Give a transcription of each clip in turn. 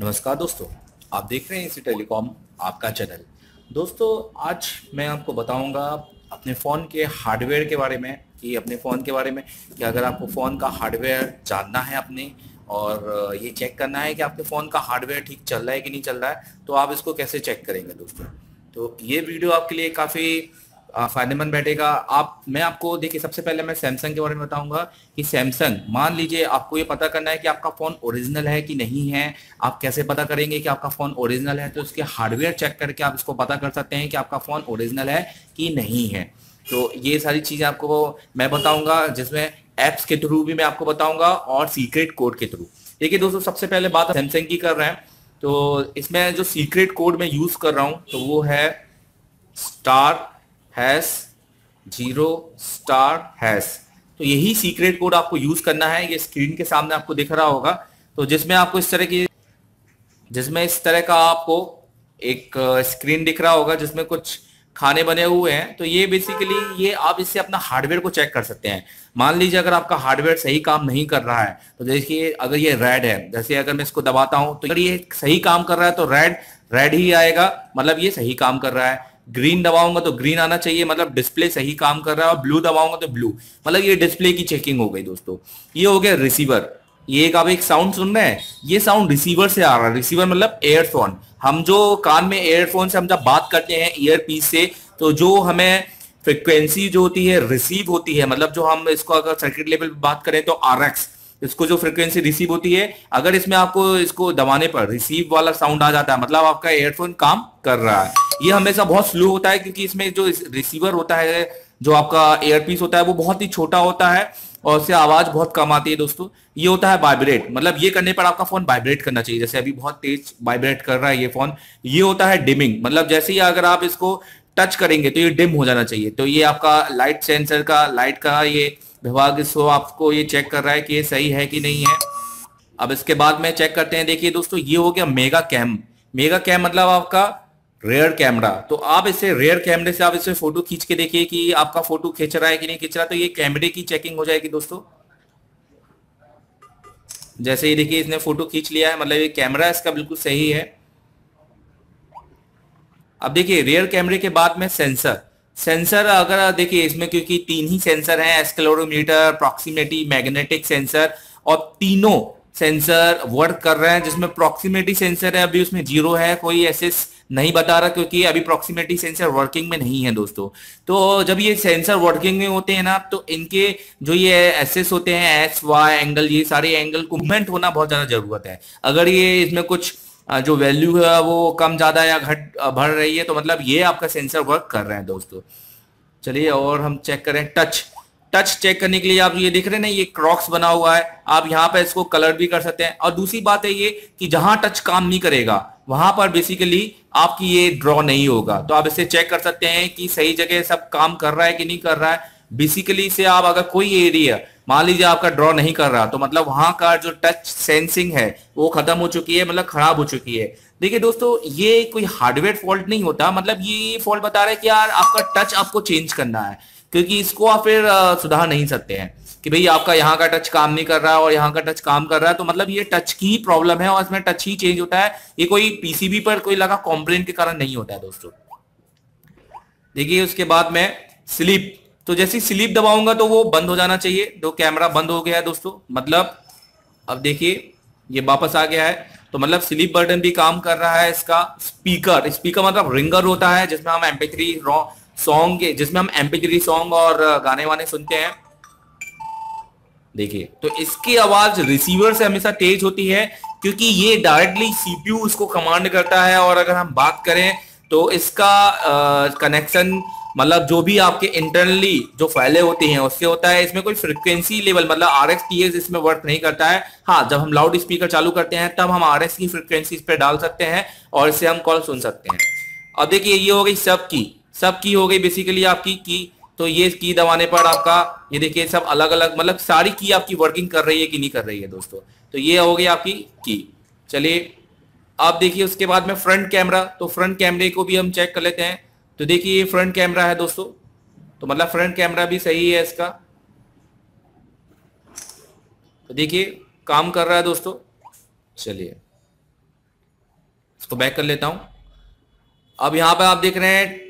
नमस्कार दोस्तों, आप देख रहे हैं इसी टेलीकॉम आपका चैनल। दोस्तों, आज मैं आपको बताऊँगा अपने फ़ोन के हार्डवेयर के बारे में, कि अपने फ़ोन के बारे में, कि अगर आपको फ़ोन का हार्डवेयर जानना है अपने, और ये चेक करना है कि आपके फ़ोन का हार्डवेयर ठीक चल रहा है कि नहीं चल रहा है तो आप इसको कैसे चेक करेंगे दोस्तों? तो ये वीडियो आपके लिए काफ़ी फ़ायदेमंद बैठेगा। आप, मैं आपको, देखिए, सबसे पहले मैं सैमसंग के बारे में बताऊँगा कि सैमसंग, मान लीजिए आपको ये पता करना है कि आपका फ़ोन ओरिजिनल है कि नहीं है, आप कैसे पता करेंगे कि आपका फ़ोन ओरिजिनल है तो उसके हार्डवेयर चेक करके आप इसको पता कर सकते हैं कि आपका फ़ोन ओरिजिनल है कि नहीं है। तो ये सारी चीज़ें आपको मैं बताऊँगा, जिसमें एप्स के थ्रू भी मैं आपको बताऊँगा और सीक्रेट कोड के थ्रू। देखिए दोस्तों, सबसे पहले बात सैमसंग की कर रहे हैं। तो इसमें जो सीक्रेट कोड मैं यूज़ कर रहा हूँ तो वो है star hash zero star hash तो यही सीक्रेट कोड आपको यूज़ करना है, ये स्क्रीन के सामने आपको दिख रहा होगा। तो जिसमें आपको इस तरह की, जिसमें इस तरह का आपको एक स्क्रीन दिख रहा होगा, जिसमें कुछ खाने बने हुए हैं। तो ये बेसिकली ये आप इससे अपना हार्डवेयर को चेक कर सकते हैं। मान लीजिए अगर आपका हार्डवेयर सही काम नहीं कर रहा है तो देखिए अगर ये रेड है, जैसे अगर मैं इसको दबाता हूँ तो अगर ये सही काम कर रहा है तो रेड रेड ही आएगा। मतलब ये सही काम कर रहा है। ग्रीन दबाऊँगा तो ग्रीन आना चाहिए मतलब डिस्प्ले सही काम कर रहा है और ब्लू दबाऊँगा तो ब्लू मतलब ये डिस्प्ले की चेकिंग हो गई दोस्तों। ये हो गया रिसीवर ये एक आप एक साउंड सुन रहे हैं? ये साउंड रिसीवर से आ रहा है। रिसीवर मतलब एयरफोन हम जो कान में एयरफोन से हम जब बात करते हैं ईयर पीस से तो जो हमें फ्रिक्वेंसी जो होती है रिसीव होती है मतलब जो हम इसको अगर सर्किट लेवल बात करें तो RX इसको जो फ्रिक्वेंसी रिसीव होती है, अगर इसमें आपको इसको दबाने पर रिसीव वाला साउंड आ जाता है मतलब आपका एयरफोन काम कर रहा है। ये हमेशा बहुत स्लो होता है, क्योंकि इसमें जो रिसीवर होता है, जो आपका एयरपीस होता है, वो बहुत ही छोटा होता है और उससे आवाज़ बहुत कम आती है दोस्तों। ये होता है वाइब्रेट मतलब ये करने पर आपका फ़ोन वाइब्रेट करना चाहिए। जैसे अभी बहुत तेज वाइब्रेट कर रहा है ये फ़ोन ये होता है डिमिंग मतलब जैसे ही अगर आप इसको टच करेंगे तो ये डिम हो जाना चाहिए। तो ये आपका लाइट सेंसर का लाइट का ये विभाग इसको आपको ये चेक कर रहा है कि ये सही है कि नहीं है। अब इसके बाद में चेक करते हैं। देखिए दोस्तों, ये हो गया मेगा कैम मेगा कैम मतलब आपका रेयर कैमरा तो आप इसे रेयर कैमरे से आप इसे फ़ोटो खींच के देखिए कि आपका फ़ोटो खींच रहा है कि नहीं खींच रहा। तो ये कैमरे की चेकिंग हो जाएगी दोस्तों। जैसे ये देखिए इसने फ़ोटो खींच लिया है मतलब ये कैमरा इसका बिल्कुल सही है। अब देखिए रेयर कैमरे के बाद में सेंसर सेंसर अगर देखिए इसमें क्योंकि तीन ही सेंसर हैं एस्केलोरोमीटर प्रॉक्सिमिटी मैग्नेटिक सेंसर और तीनों सेंसर वर्क कर रहे हैं, जिसमें प्रॉक्सिमिटी सेंसर है, अभी उसमें ज़ीरो है, कोई ऐसे नहीं बता रहा क्योंकि अभी प्रॉक्सिमिटी सेंसर वर्किंग में नहीं है दोस्तों। तो जब ये सेंसर वर्किंग में होते हैं ना तो इनके जो ये एसेस होते हैं एस वाई एंगल ये सारे एंगल को मूवमेंट होना बहुत ज़्यादा ज़रूरत है। अगर ये इसमें कुछ जो वैल्यू है, वो कम ज़्यादा या घट बढ़ रही है तो मतलब ये आपका सेंसर वर्क कर रहे हैं दोस्तों। चलिए और हम चेक करें टच टच चेक करने के लिए आप ये देख रहे हैं ना, ये क्रॉक्स बना हुआ है। आप यहाँ पर इसको कलर भी कर सकते हैं। और दूसरी बात है ये कि जहाँ टच काम नहीं करेगा, वहाँ पर बेसिकली आपकी ये ड्रॉ नहीं होगा। तो आप इसे चेक कर सकते हैं कि सही जगह सब काम कर रहा है कि नहीं कर रहा है। बेसिकली से आप अगर कोई एरिया मान लीजिए आपका ड्रॉ नहीं कर रहा तो मतलब वहाँ का जो टच सेंसिंग है, वो खत्म हो चुकी है मतलब खराब हो चुकी है। देखिए दोस्तों, ये कोई हार्डवेयर फॉल्ट नहीं होता मतलब ये फॉल्ट बता रहा है कि यार आपका टच आपको चेंज करना है, क्योंकि इसको आप फिर सुधार नहीं सकते हैं कि भाई आपका यहाँ का टच काम नहीं कर रहा है और यहाँ का टच काम कर रहा है तो मतलब ये टच की प्रॉब्लम है और इसमें टच ही चेंज होता है। ये कोई पीसीबी पर कोई लगा कॉम्प्लेन के कारण नहीं होता है दोस्तों। देखिए उसके बाद में स्लीप तो जैसे स्लीप दबाऊँगा तो वो बंद हो जाना चाहिए। तो कैमरा बंद हो गया है दोस्तों। मतलब अब देखिए, ये वापस आ गया है। तो मतलब स्लीप बटन भी काम कर रहा है इसका स्पीकर। स्पीकर मतलब रिंगर होता है, जिसमें हम एमपी थ्री सॉन्ग जिसमें हम एमपी थ्री सॉन्ग और गाने वाने सुनते हैं। देखिए तो इसकी आवाज़ रिसीवर से हमेशा तेज होती है, क्योंकि ये डायरेक्टली सीपीयू उसको कमांड करता है। और अगर हम बात करें तो इसका कनेक्शन मतलब जो भी आपके इंटरनली जो फाइलें होती हैं, उससे होता है, इसमें कोई फ्रिक्वेंसी लेवल मतलब आर एक्स टी इसमें वर्क नहीं करता है। हाँ जब हम लाउड स्पीकर चालू करते हैं, तब हम आरएस की फ्रिक्वेंसी इस पर डाल सकते हैं और इससे हम कॉल सुन सकते हैं। अब देखिए, ये हो गई सब की सब की हो गई बेसिकली आपकी की तो ये की दबाने पर आपका, ये देखिए, सब अलग अलग मतलब सारी की आपकी वर्किंग कर रही है कि नहीं कर रही है दोस्तों? तो ये हो गई आपकी की चलिए आप देखिए, उसके बाद में फ्रंट कैमरा तो फ्रंट कैमरे को भी हम चेक कर लेते हैं। तो देखिए, ये फ्रंट कैमरा है दोस्तों। तो मतलब फ्रंट कैमरा भी सही है इसका। तो देखिए, काम कर रहा है दोस्तों। चलिए, इसको बैक कर लेता हूँ। अब यहाँ पर आप देख रहे हैं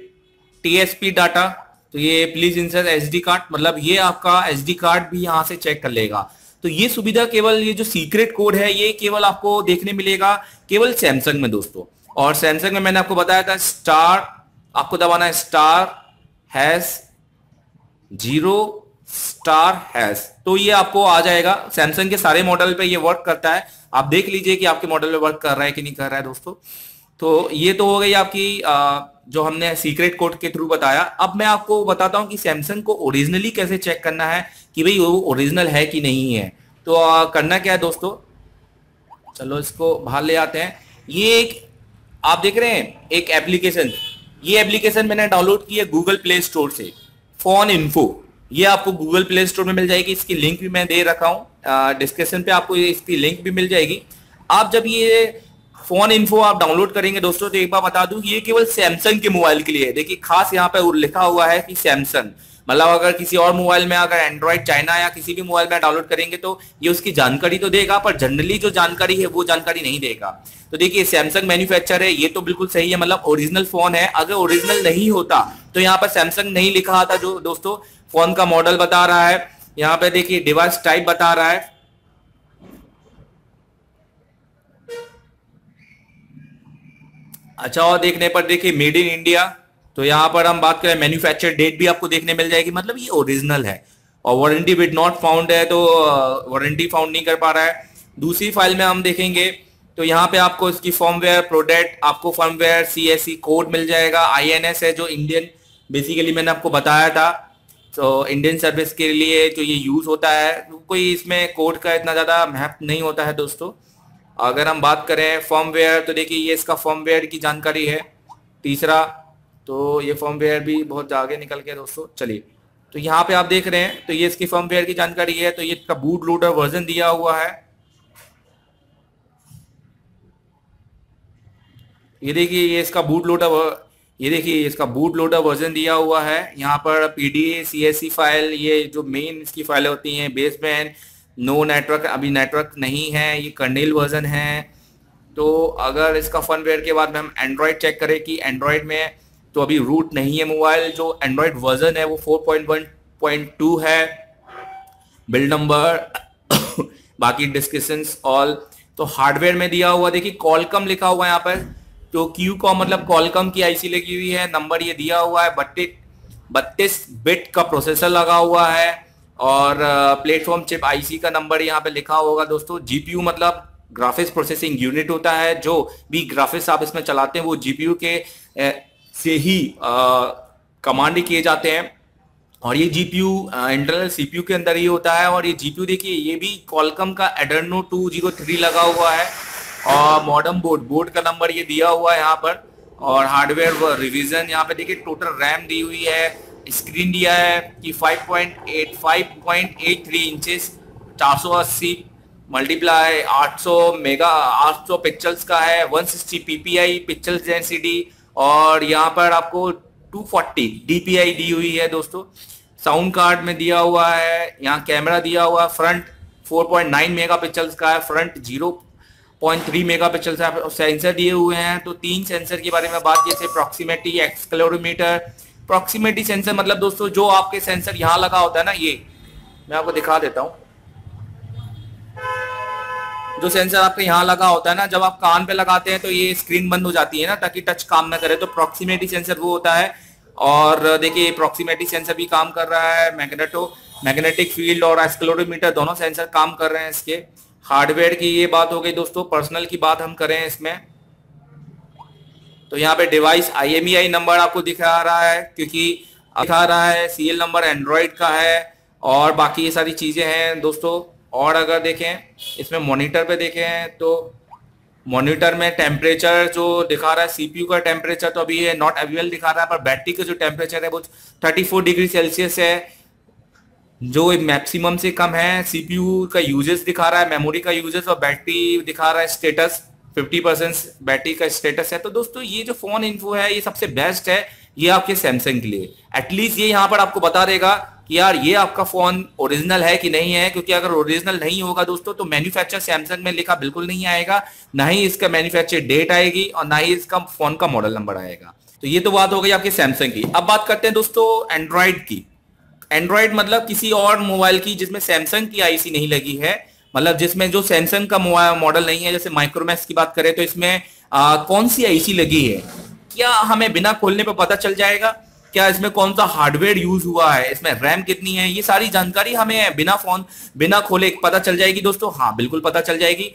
टीएसपी डाटा तो ये प्लीज़ इंसर्ट एसडी कार्ड मतलब ये आपका एसडी कार्ड भी यहाँ से चेक कर लेगा। तो ये सुविधा केवल, ये जो सीक्रेट कोड है, ये केवल आपको देखने मिलेगा केवल सैमसंग में दोस्तों। और सैमसंग में मैंने आपको बताया था स्टार आपको दबाना है star hash zero star hash तो ये आपको आ जाएगा। सैमसंग के सारे मॉडल पे ये वर्क करता है। आप देख लीजिए कि आपके मॉडल पे वर्क कर रहा है कि नहीं कर रहा है दोस्तों। तो ये तो हो गई आपकी आ, जो हमने सीक्रेट कोड के थ्रू बताया। अब मैं आपको बताता हूँ कि सैमसंग को ओरिजिनली कैसे चेक करना है कि भाई वो ओरिजिनल है कि नहीं है। तो आ, करना क्या है दोस्तों? चलो इसको बाहर ले आते हैं। ये एक आप देख रहे हैं एक एप्लीकेशन ये एप्लीकेशन मैंने डाउनलोड की है गूगल प्ले स्टोर से। फ़ोन इन्फो ये आपको गूगल प्ले स्टोर में मिल जाएगी। इसकी लिंक भी मैं दे रखा हूँ। डिस्क्रिप्शन पे आपको इसकी लिंक भी मिल जाएगी। आप जब ये फ़ोन इन्फो आप डाउनलोड करेंगे दोस्तों तो एक बार बता दूँ, ये केवल सैमसंग के मोबाइल के लिए है। देखिए, खास यहाँ पे लिखा हुआ है कि सैमसंग मतलब अगर किसी और मोबाइल में, अगर एंड्रॉइड चाइना या किसी भी मोबाइल में डाउनलोड करेंगे तो ये उसकी जानकारी तो देगा, पर जनरली जो जानकारी है, वो जानकारी नहीं देगा। तो देखिए सैमसंग मैन्युफैक्चर है, ये तो बिल्कुल सही है मतलब ओरिजिनल फ़ोन है। अगर ओरिजिनल नहीं होता तो यहाँ पर सैमसंग नहीं लिखा आता जो दोस्तों फ़ोन का मॉडल बता रहा है। यहाँ पे देखिए डिवाइस टाइप बता रहा है। अच्छा और देखने पर देखिए मेड इन इंडिया तो यहाँ पर हम बात करें मैन्युफैक्चर डेट भी आपको देखने मिल जाएगी। मतलब ये ओरिजिनल है। और वारंटी विद नॉट फाउंड है तो वारंटी फाउंड नहीं कर पा रहा है। दूसरी फ़ाइल में हम देखेंगे तो यहाँ पे आपको इसकी फॉर्मवेयर प्रोडक्ट आपको फॉर्मवेयर सी कोड मिल जाएगा। आई एन एस है, जो इंडियन बेसिकली मैंने आपको बताया था। तो इंडियन सर्विस के लिए जो ये यूज़ होता है, कोई इसमें कोड का इतना ज़्यादा महत्व नहीं होता है दोस्तों। अगर हम बात करें फॉर्मवेयर तो देखिए, ये इसका फॉर्मवेयर की जानकारी है। तीसरा तो ये फॉर्मवेयर भी बहुत आगे निकल के दोस्तों, चलिए। तो यहाँ पे आप देख रहे हैं तो ये इसकी फॉर्मवेयर की जानकारी है तो ये इसका बूट लोडर वर्जन दिया हुआ है। ये देखिए, ये इसका बूट लोडर ये देखिए इसका बूट लोडर वर्जन दिया हुआ है। यहाँ पर पीडीए सीएससी फ़ाइल ये जो मेन इसकी फाइलें होती हैं बेसबैंड नो नेटवर्क अभी नेटवर्क नहीं है, ये कर्नेल वर्जन है। तो अगर इसका फनवेयर के बाद में हम एंड्रॉयड चेक करें कि एंड्रॉयड में तो अभी रूट नहीं है मोबाइल जो एंड्रॉयड वर्जन है, वो 4.1.2 है। बिल्ड नंबर बाकी डिस्क्रिप्शन ऑल तो हार्डवेयर में दिया हुआ, देखिए कॉलकम लिखा हुआ है यहाँ पर। तो क्यू का मतलब कॉलकम की आईसी लगी हुई है नंबर ये दिया हुआ है। बत्तीस बत्तीस बिट का प्रोसेसर लगा हुआ है। और प्लेटफॉर्म चिप आईसी का नंबर यहाँ पे लिखा होगा दोस्तों। जीपीयू मतलब ग्राफिक्स प्रोसेसिंग यूनिट होता है, जो भी ग्राफिक्स आप इसमें चलाते हैं, वो जीपीयू के से ही कमांड किए जाते हैं। और ये जीपीयू इंटरनल सीपीयू के अंदर ही होता है। और ये जीपीयू देखिए, ये भी कॉलकम का एडर्नो 203 लगा हुआ है। और मॉडर्न बोर्ड बोर्ड का नंबर ये दिया हुआ है यहाँ पर। और हार्डवेयर रिविजन यहाँ पे देखिए टोटल रैम दी हुई है। स्क्रीन दिया है कि 5.8 5.83 इंचेस 480 मल्टीप्लाई 800 मेगा 800 पिक्चल्स का है। 160 पीपीआई पिक्चल्स डेंसिटी और यहाँ पर आपको 240 डीपीआई दी हुई है दोस्तों। साउंड कार्ड में दिया हुआ है, यहाँ कैमरा दिया हुआ है फ्रंट 4.9 मेगापिक्सल्स का है फ्रंट 0.3 मेगापिक्सल्स का सेंसर दिए हुए हैं तो तीन सेंसर के बारे में बात जैसे प्रॉक्सिमेटी एक्सक्लोरोमीटर प्रॉक्सिमेटी सेंसर मतलब दोस्तों, जो आपके सेंसर यहाँ लगा होता है ना, ये। मैं आपको दिखा देता हूँ। जो सेंसर आपके यहाँ लगा होता है ना, जब आप कान पे लगाते हैं तो ये स्क्रीन बंद हो जाती है ना, ताकि टच काम ना करे। तो प्रॉक्सिमेटी सेंसर वो होता है। और देखिए प्रॉक्सिमेटी सेंसर भी काम कर रहा है मैग्नेटो मैग्नेटिक फ़ील्ड और एस्क्लोरोमीटर दोनों सेंसर काम कर रहे हैं इसके। हार्डवेयर की ये बात हो गई दोस्तों पर्सनल की बात हम करें इसमें। तो यहाँ पे डिवाइस आई नंबर आपको दिखा रहा है, क्योंकि दिखा रहा है सीएल नंबर एंड्रॉइड का है, और बाकी ये सारी चीज़ें हैं दोस्तों। और अगर देखें, इसमें मॉनिटर पे देखें तो मॉनिटर में टेम्परेचर जो दिखा रहा है सीपीयू का टेम्परेचर तो अभी ये नॉट अवेलेबल दिखा रहा है, पर बैटरी का जो टेम्परेचर है वो 34 डिग्री सेल्सियस है, जो मैक्सिमम से कम है सीपीयू का यूजेस दिखा रहा है मेमोरी का यूजेस और बैटरी दिखा रहा है स्टेटस 50 परसेंट बैटरी का स्टेटस है। तो दोस्तों, ये जो फ़ोन इन्फो है, ये सबसे बेस्ट है। ये आपके सैमसंग के लिए। एटलीस्ट ये यहाँ पर आपको बता देगा कि यार ये आपका फ़ोन ओरिजिनल है कि नहीं है क्योंकि अगर ओरिजिनल नहीं होगा दोस्तों तो मैन्युफैक्चर सैमसंग में लिखा बिल्कुल नहीं आएगा। ना ही इसका मैन्युफैक्चर डेट आएगी और ना ही इसका फ़ोन का मॉडल नंबर आएगा। तो ये तो बात हो गई आपके सैमसंग की। अब बात करते हैं दोस्तों एंड्रॉइड की। एंड्रॉइड मतलब किसी और मोबाइल की जिसमें सैमसंग की आईसी नहीं लगी है। मतलब जिसमें जो सैमसंग का मॉडल नहीं है जैसे माइक्रोमैक्स की बात करें तो इसमें आ, कौन सी आईसी लगी है? क्या हमें बिना खोलने पर पता चल जाएगा? क्या इसमें कौन सा हार्डवेयर यूज़ हुआ है? इसमें रैम कितनी है? ये सारी जानकारी हमें बिना फ़ोन, बिना खोले पता चल जाएगी दोस्तों। हाँ बिल्कुल पता चल जाएगी।